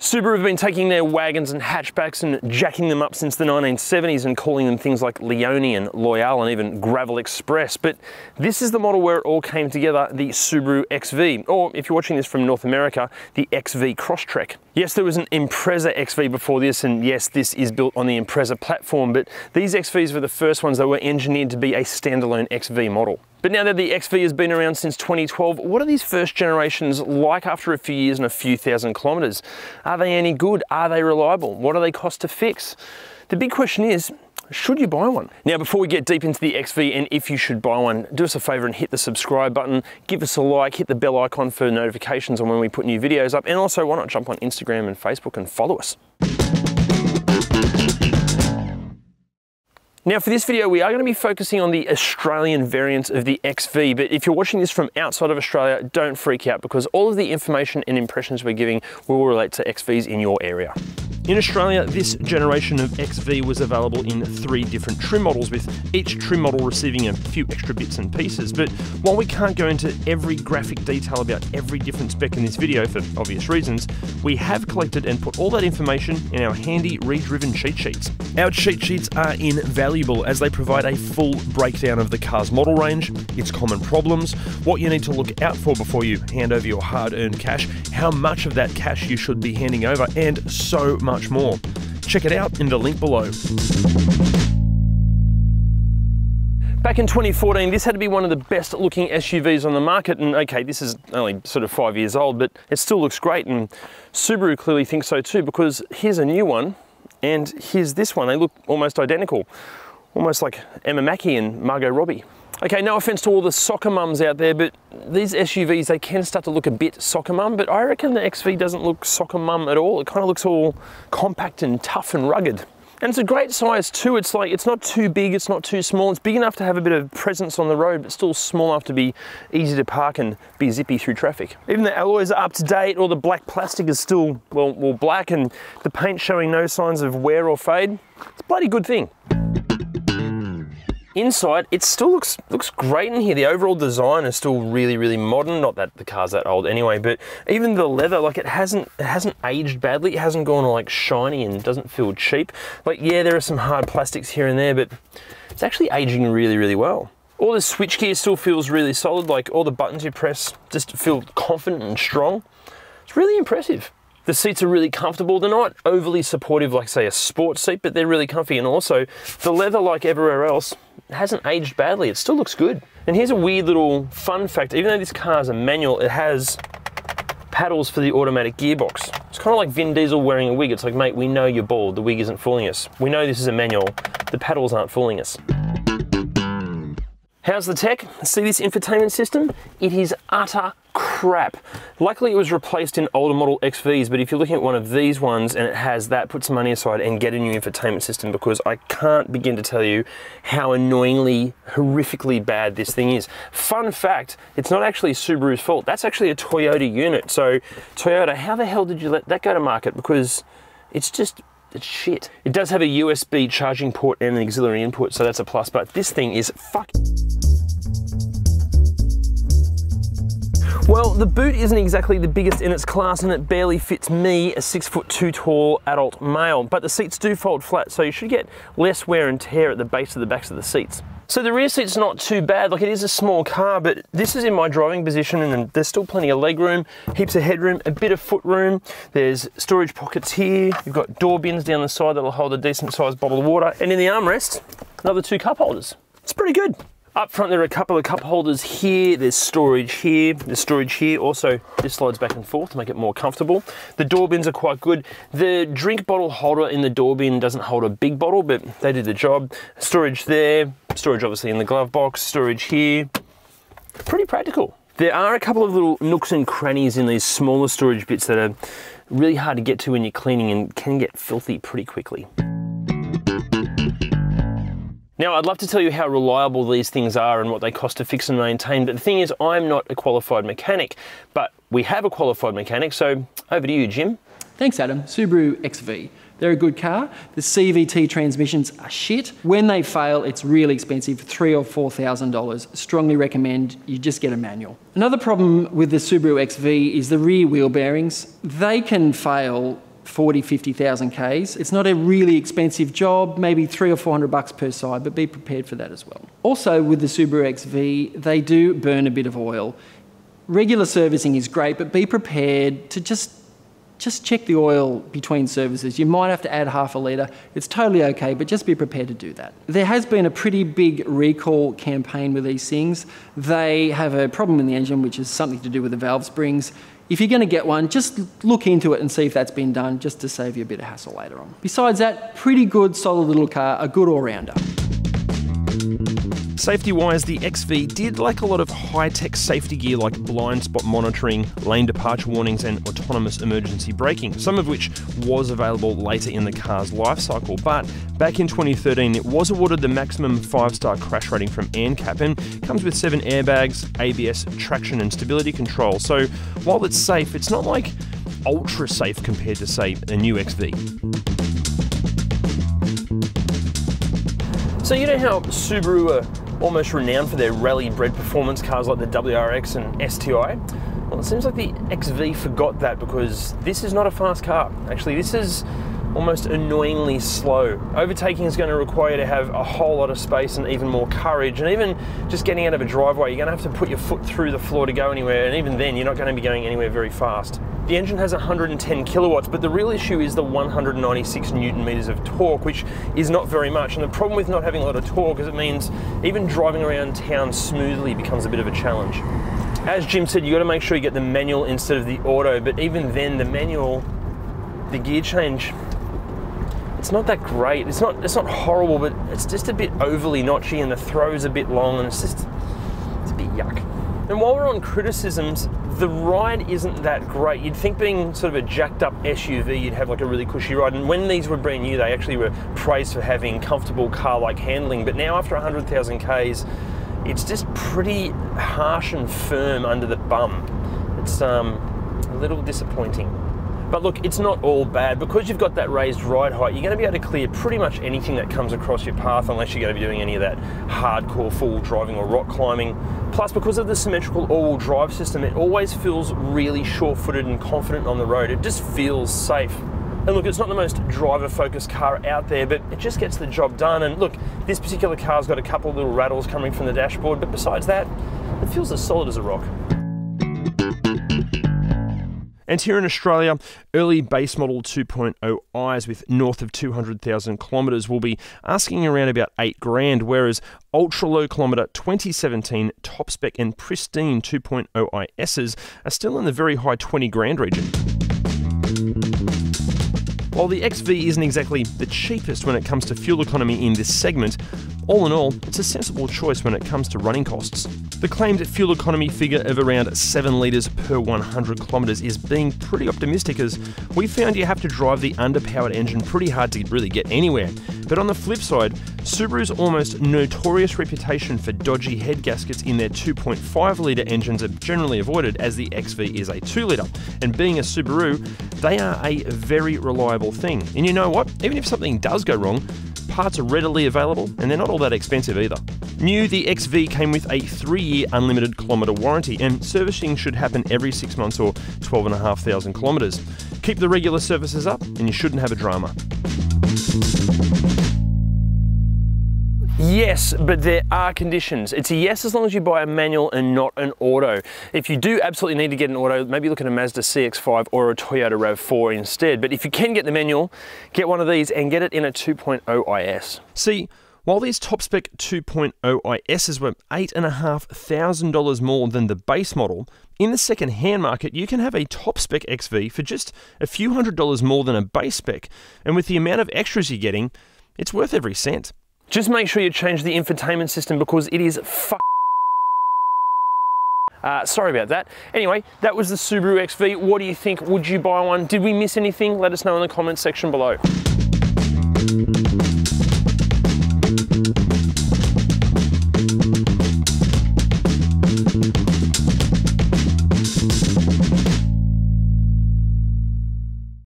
Subaru have been taking their wagons and hatchbacks and jacking them up since the 1970s and calling them things like Leone and Loyale and even Gravel Express. But this is the model where it all came together, the Subaru XV, or if you're watching this from North America, the XV Crosstrek. Yes, there was an Impreza XV before this, and yes, this is built on the Impreza platform, but these XVs were the first ones that were engineered to be a standalone XV model. But now that the XV has been around since 2012, what are these first generations like after a few years and a few thousand kilometres? Are they any good? Are they reliable? What do they cost to fix? The big question is, should you buy one? Now, before we get deep into the XV and if you should buy one, do us a favor and hit the subscribe button, give us a like, hit the bell icon for notifications on when we put new videos up, and also why not jump on Instagram and Facebook and follow us. Now for this video, we are going to be focusing on the Australian variant of the XV, but if you're watching this from outside of Australia, don't freak out because all of the information and impressions we're giving will relate to XVs in your area. In Australia, this generation of XV was available in three different trim models, with each trim model receiving a few extra bits and pieces. But while we can't go into every graphic detail about every different spec in this video for obvious reasons, we have collected and put all that information in our handy ReDriven cheat sheets. Our cheat sheets are invaluable as they provide a full breakdown of the car's model range, its common problems, what you need to look out for before you hand over your hard-earned cash, how much of that cash you should be handing over, and so much much more. Check it out in the link below. Back in 2014, this had to be one of the best looking SUVs on the market. And okay, this is only sort of five years old, but it still looks great. And Subaru clearly thinks so too, because here's a new one and here's this one. They look almost identical, almost like Emma Mackey and Margot Robbie. Okay, no offense to all the soccer mums out there, but these SUVs, they can start to look a bit soccer mum, but I reckon the XV doesn't look soccer mum at all. It kind of looks all compact and tough and rugged. And it's a great size too. It's like, it's not too big, it's not too small. It's big enough to have a bit of presence on the road, but still small enough to be easy to park and be zippy through traffic. Even the alloys are up to date, or the black plastic is still, well, well black, and the paint showing no signs of wear or fade. It's a bloody good thing. Inside, it still looks looks great in here. The overall design is still really, really modern. Not that the car's that old anyway, but even the leather, like it hasn't it hasn't aged badly. It hasn't gone like shiny and doesn't feel cheap. Like yeah, there are some hard plastics here and there, but it's actually aging really, really well. All the switchgear still feels really solid. Like all the buttons you press just feel confident and strong. It's really impressive. The seats are really comfortable. They're not overly supportive like say a sports seat, but they're really comfy. And also the leather like everywhere else hasn't aged badly. It still looks good. And here's a weird little fun fact. Even though this car is a manual, it has paddles for the automatic gearbox. It's kind of like Vin Diesel wearing a wig. It's like, mate, we know you're bald. The wig isn't fooling us. We know this is a manual. The paddles aren't fooling us. How's the tech? See this infotainment system? It is utter crap. Luckily it was replaced in older model XVs, but if you're looking at one of these ones and it has that, put some money aside and get a new infotainment system because I can't begin to tell you how annoyingly, horrifically bad this thing is. Fun fact, it's not actually Subaru's fault. That's actually a Toyota unit. So Toyota, how the hell did you let that go to market? Because it's just it's shit. It does have a USB charging port and an auxiliary input, so that's a plus, but this thing is fuck. Well, the boot isn't exactly the biggest in its class and it barely fits me, a six foot two tall adult male, but the seats do fold flat, so you should get less wear and tear at the base of the backs of the seats. So the rear seat's not too bad, like it is a small car, but this is in my driving position and there's still plenty of leg room, heaps of headroom, a bit of foot room. There's storage pockets here. You've got door bins down the side that'll hold a decent sized bottle of water. And in the armrest, another two cup holders. It's pretty good. Up front there are a couple of cup holders here, there's storage here, there's storage here, also this slides back and forth to make it more comfortable. The door bins are quite good. The drink bottle holder in the door bin doesn't hold a big bottle, but they did the job. Storage there, storage obviously in the glove box, storage here. Pretty practical. There are a couple of little nooks and crannies in these smaller storage bits that are really hard to get to when you're cleaning and can get filthy pretty quickly. Now, I'd love to tell you how reliable these things are and what they cost to fix and maintain, but the thing is, I'm not a qualified mechanic, but we have a qualified mechanic, so over to you, Jim. Thanks, Adam. Subaru XV. They're a good car. The CVT transmissions are shit. When they fail, it's really expensive, three or four thousand dollars. Strongly recommend you just get a manual. Another problem with the Subaru XV is the rear wheel bearings. They can fail 40, 50,000 Ks. It's not a really expensive job, maybe three or 400 bucks per side, but be prepared for that as well. Also with the Subaru XV, they do burn a bit of oil. Regular servicing is great, but be prepared to just just check the oil between services. You might have to add half a litre. It's totally okay, but just be prepared to do that. There has been a pretty big recall campaign with these things. They have a problem in the engine, which is something to do with the valve springs. If you're going to get one, just look into it and see if that's been done, just to save you a bit of hassle later on. Besides that, pretty good, solid little car, a good all-rounder. Safety wise, the XV did lack a lot of high tech safety gear like blind spot monitoring, lane departure warnings, and autonomous emergency braking, some of which was available later in the car's life cycle. But back in 2013, it was awarded the maximum five star crash rating from ANCAP and comes with seven airbags, ABS, traction, and stability control. So while it's safe, it's not like ultra safe compared to, say, a new XV. So you know how Subaru are almost renowned for their rally-bred performance cars like the WRX and STI? Well, it seems like the XV forgot that because this is not a fast car. Actually, this is almost annoyingly slow. Overtaking is going to require you to have a whole lot of space and even more courage. And even just getting out of a driveway, you're going to have to put your foot through the floor to go anywhere. And even then, you're not going to be going anywhere very fast. The engine has 110 kilowatts, but the real issue is the 196 newton meters of torque, which is not very much. And the problem with not having a lot of torque is it means even driving around town smoothly becomes a bit of a challenge. As Jim said, you got to make sure you get the manual instead of the auto, but even then, the manual, the gear change, it's not that great. It's not it's not horrible, but it's just a bit overly notchy, and the throw's a bit long, and it's just it's a bit yuck. And while we're on criticisms, the ride isn't that great. You'd think being sort of a jacked up SUV, you'd have like a really cushy ride. And when these were brand new, they actually were praised for having comfortable car-like handling. But now after 100,000 Ks, it's just pretty harsh and firm under the bum. It's um, a little disappointing. But look, it's not all bad. Because you've got that raised ride height, you're going to be able to clear pretty much anything that comes across your path unless you're going to be doing any of that hardcore full driving or rock climbing. Plus, because of the symmetrical all-wheel drive system, it always feels really short-footed and confident on the road. It just feels safe. And look, it's not the most driver-focused car out there, but it just gets the job done. And look, this particular car's got a couple of little rattles coming from the dashboard, but besides that, it feels as solid as a rock. And here in Australia, early base model 2.0 I's with north of 200,000 kilometres will be asking around about 8 grand, whereas ultra low kilometre 2017 top spec and pristine 2.0 IS's are still in the very high 20 grand region. While the XV isn't exactly the cheapest when it comes to fuel economy in this segment, all in all, it's a sensible choice when it comes to running costs. The claimed fuel economy figure of around 7 litres per 100 kilometres is being pretty optimistic as we found you have to drive the underpowered engine pretty hard to really get anywhere. But on the flip side, Subaru's almost notorious reputation for dodgy head gaskets in their 2.5 litre engines are generally avoided as the XV is a 2 litre. And being a Subaru, they are a very reliable thing. And you know what? Even if something does go wrong, parts are readily available and they're not all that expensive either. New, the XV came with a three year unlimited kilometre warranty, and servicing should happen every six months or 12,500 kilometres. Keep the regular services up, and you shouldn't have a drama. Yes, but there are conditions. It's a yes as long as you buy a manual and not an auto. If you do absolutely need to get an auto, maybe look at a Mazda CX-5 or a Toyota RAV4 instead. But if you can get the manual, get one of these and get it in a 2.0 IS. See, while these top spec 2.0 ISs were $8,500 more than the base model, in the second hand market you can have a top spec XV for just a few hundred dollars more than a base spec, and with the amount of extras you're getting, it's worth every cent. Just make sure you change the infotainment system because it is uh, sorry about that. Anyway, that was the Subaru XV. What do you think? Would you buy one? Did we miss anything? Let us know in the comments section below.